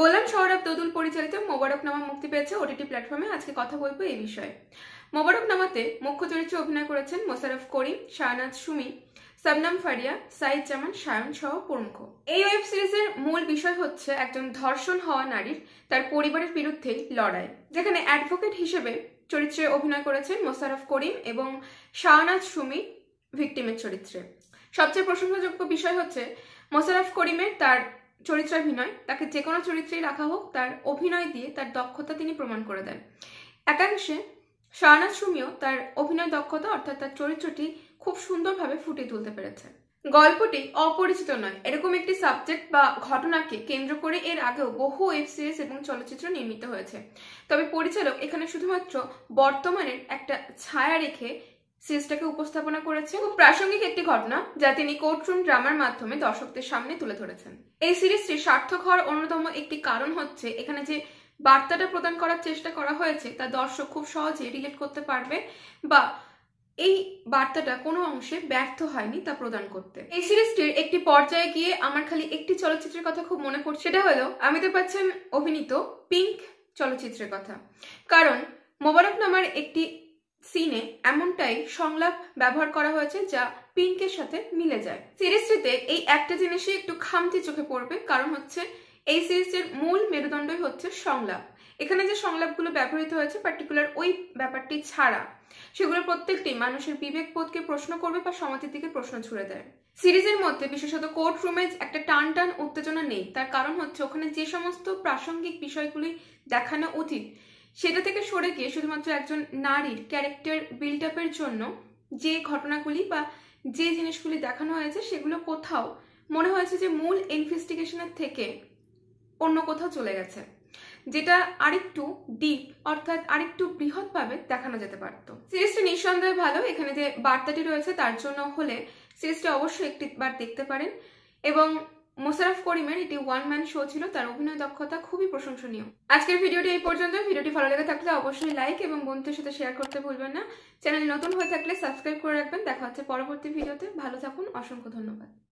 গোলাম সৌরভ দদুল পরিচালিত মোবারকনামা মুক্তি পেয়েছে ওটিটি প্ল্যাটফর্মে। আজকে কথা বলব এই বিষয়ে। মোবারকনামাতে মুখ্য চরিত্রে অভিনয় করেছেন মোশারফ করিম, শাহনাজ সুমি, সাবনাম ফারিয়া, সাইদ জামান, সায়ন সহ প্রমুখ। এই ওয়েব সিরিজের মূল বিষয় হচ্ছে একজন ধর্ষণ হওয়া নারীর তার পরিবারের বিরুদ্ধে লড়াই। যেখানে অ্যাডভোকেট হিসেবে চরিত্রে অভিনয় করেছেন মোশারফ করিম এবং শাহনাজ সুমি ভিকটিমের চরিত্রে। সবচেয়ে প্রশংসাযোগ্য বিষয় হচ্ছে মোশারফ করিমের তার চরিত্রাভিনয়, তাকে যে কোনো চরিত্রেই রাখা হোক, তার অভিনয় দিয়ে তার দক্ষতা তিনি প্রমাণ করে দেন। একাংশে শাহনাজ সুমিও তার অভিনয় দক্ষতা অর্থাৎ তার চরিত্রটি খুব সুন্দরভাবে ফুটিয়ে তুলতে পেরেছে। গল্পটি অপরিচিত নয়, এরকম একটি সাবজেক্ট বা ঘটনাকে কেন্দ্র করে এর আগেও বহু ওয়েব সিরিজ এবং চলচ্চিত্র নির্মিত হয়েছে। তবে পরিচালক এখানে শুধুমাত্র বর্তমানের একটা ছায়া রেখে সিরিজটাকে উপস্থাপনা করেছে খুব প্রাসঙ্গিক একটি ঘটনা যা তিনি কোর্টরুম ড্রামার মাধ্যমে দর্শকদের সামনে তুলে ধরেছেন। এই সিরিজটি সার্থক হওয়ার অন্যতম একটি কারণ হচ্ছে এখানে যে বার্তাটা প্রদান করার চেষ্টা করা হয়েছে তা দর্শক খুব সহজে রিলেট করতে পারবে বা এই বার্তাটা কোনো অংশে ব্যর্থ হয়নি তা প্রদান করতে। এই সিরিজটির একটি পর্যায়ে গিয়ে আমার খালি একটি চলচ্চিত্রের কথা খুব মনে পড়ছে। সেটা হলো আমিতে পাচ্ছেন অভিনীত পিঙ্ক চলচ্চিত্রের কথা। কারণ মোবারক নামার একটি সিনে এমনটাই সংলাপ ব্যবহার করা হয়েছে যা পিঙ্কের সাথে মিলে যায়। সিরিজটিতে এই একটা জিনিসই একটু খামতি চোখে পড়বে, কারণ হচ্ছে এই সিরিজের মূল মেরুদণ্ডই হচ্ছে সংলাপ। এখানে যে সংলাপগুলো ব্যবহৃত হয়েছে পার্টিকুলার ওই ব্যাপারটি ছাড়া, সেগুলো প্রত্যেকটি মানুষের বিবেকবোধকে প্রশ্ন করবে বা সমাজের দিকে প্রশ্ন ছুড়ে দেয়। সিরিজের মধ্যে বিশেষত কোর্ট রুমে একটা টান টান উত্তেজনা নেই, তার কারণ হচ্ছে ওখানে যে সমস্ত প্রাসঙ্গিক বিষয়গুলি দেখানো উচিত সেটা থেকে সরে গিয়ে শুধুমাত্র একজন নারীর ক্যারেক্টার বিল্ড আপের জন্য যে ঘটনাগুলি বা যে জিনিসগুলি দেখানো হয়েছে সেগুলো কোথাও মনে হয়েছে যে মূল ইনভেস্টিগেশনের থেকে অন্য কোথাও চলে গেছে। যেটা আরেকটু ডিপ অর্থাৎ আরেকটু বৃহৎভাবে দেখানো যেতে পারতো। সিরিজটি নিঃসন্দেহে ভালো, এখানে যে বার্তাটি রয়েছে তার জন্য হলে সিরিজটি অবশ্যই একটি বার দেখতে পারেন। এবং মোশারফ করিমের এটি ওয়ান ম্যান শো ছিল, তার অভিনয় দক্ষতা খুবই প্রশংসনীয়। আজকের ভিডিওটি এই পর্যন্ত ভিডিওটি ভালো লেগে থাকলে অবশ্যই লাইক এবং বন্ধুদের সাথে শেয়ার করতে ভুলবেন না। চ্যানেল নতুন হয়ে থাকলে সাবস্ক্রাইব করে রাখবেন। দেখা হচ্ছে পরবর্তী ভিডিওতে। ভালো থাকুন। অসংখ্য ধন্যবাদ।